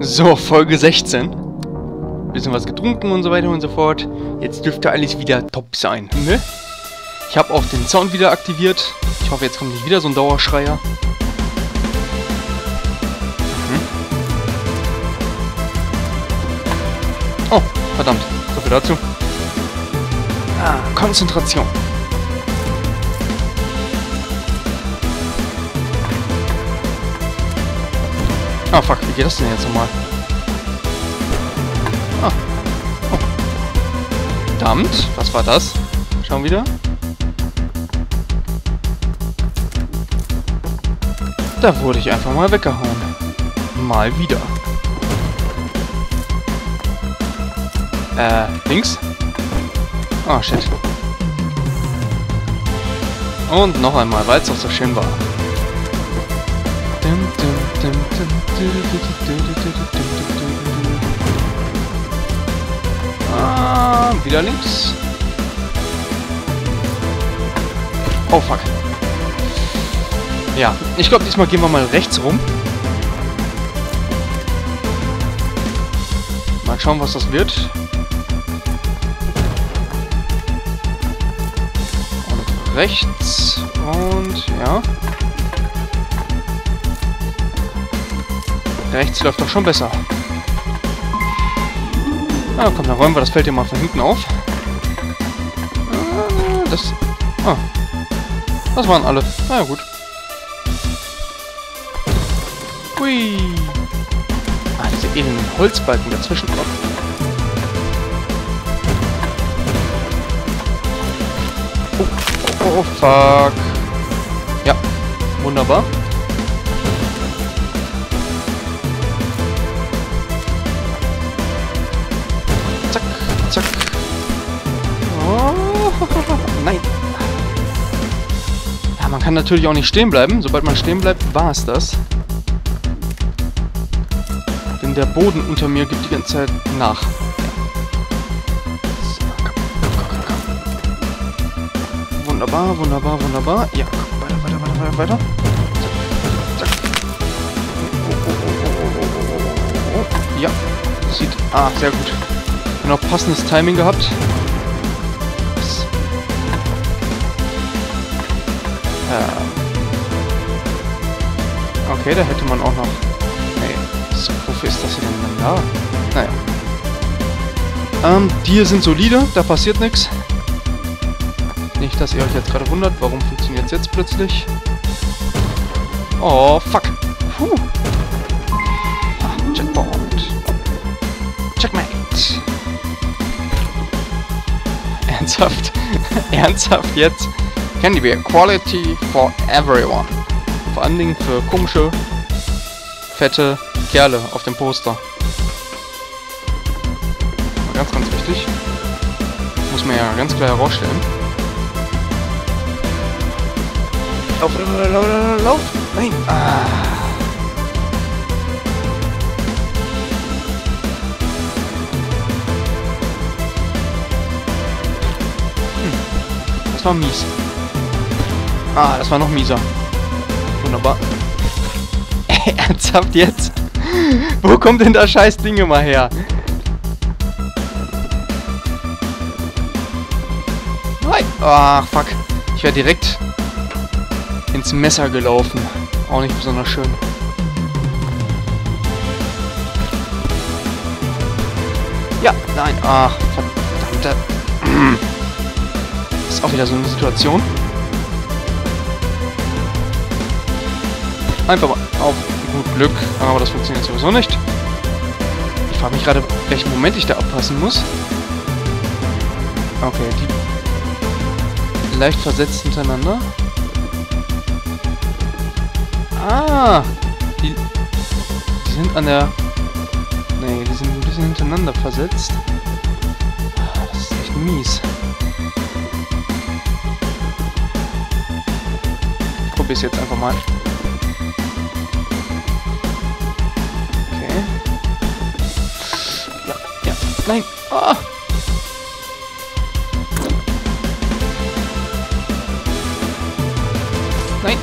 So, Folge 16. Bisschen was getrunken und so weiter und so fort. Jetzt dürfte alles wieder top sein, ne? Ich habe auch den Sound wieder aktiviert. Ich hoffe, jetzt kommt nicht wieder so ein Dauerschreier. Mhm. Oh, verdammt. So viel dazu. Ah, Konzentration. Ah, fuck, wie geht das denn jetzt nochmal? Ah. Oh. Verdammt, was war das? Schauen wieder. Da wurde ich einfach mal weggehauen. Mal wieder. Äh, links? Oh, shit. Und noch einmal, weil es auch so schön war. Ah, wieder links. Oh, fuck. Ja, ich glaube, diesmal gehen wir mal rechts rum. Mal schauen, was das wird. Und rechts und ja. Rechts läuft doch schon besser. Ah, komm, dann räumen wir das Feld hier mal von hinten auf. Ah, das... Ah. Das waren alle. Na ja, gut. Hui. Ah, diese edlen Holzbalken dazwischen. Oh. Oh, oh, oh, fuck. Ja, wunderbar. nein. Ja, man kann natürlich auch nicht stehen bleiben. Sobald man stehen bleibt, war es das. Denn der Boden unter mir gibt die ganze Zeit nach. Wunderbar, wunderbar, wunderbar. Ja, weiter, weiter, weiter, weiter, weiter. Zack, zack. Oh, oh, oh, ja, sieht... Ah, sehr gut. Noch passendes Timing gehabt. Okay, da hätte man auch noch... Nee, so, wofür ist das hier denn da? Naja. Ähm, die sind solide, da passiert nichts. Nicht, dass ihr euch jetzt gerade wundert, warum funktioniert es jetzt plötzlich. Oh, fuck. Puh. Ah, Checkpoint. Checkmate. Ernsthaft? Ernsthaft jetzt? Candy Bear. Quality for everyone. Vor allen Dingen für komische, fette Kerle auf dem Poster. Ganz, ganz wichtig. Muss man ja ganz klar herausstellen. Lauf, lauf, lauf, lauf. Nein. Ah. war mies. Ah, das war noch mieser. Wunderbar. Ernsthaft jetzt? Wo kommt denn das scheiß Ding immer her? Nein. Ach, fuck. Ich wäre direkt ins Messer gelaufen. Auch nicht besonders schön. Ja, nein. Ach, verdammte... ist auch wieder so eine Situation. Einfach mal auf gut Glück, aber das funktioniert sowieso nicht. Ich frage mich gerade, welchen Moment ich da abpassen muss. Okay, die leicht versetzt hintereinander. Ah! Die, die sind an der... Nee, die sind ein bisschen hintereinander versetzt. Das ist echt mies. probiere es jetzt einfach mal. Nein. Ah! Nein.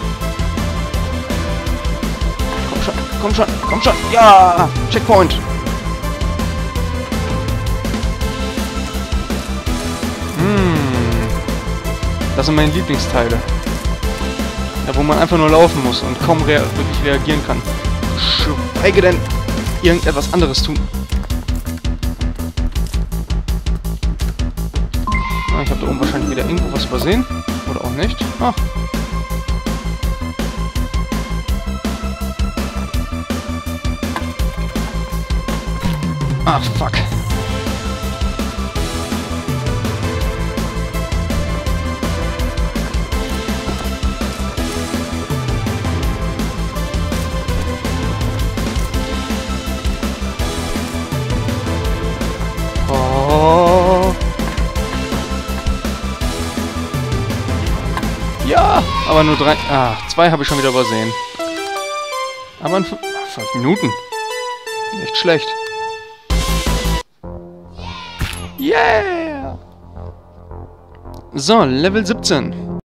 Komm schon, komm schon, komm schon. Ja, Checkpoint. Hm. Das sind meine Lieblingsteile. Ja, wo man einfach nur laufen muss und kaum rea wirklich reagieren kann. Schweige denn irgendetwas anderes tun. Wieder irgendwo was übersehen. Oder auch nicht. Ach. Ah, fuck. Aber nur drei. Ah, zwei habe ich schon wieder übersehen. Aber in fünf, Minuten. Nicht schlecht. Yeah! So, Level 17.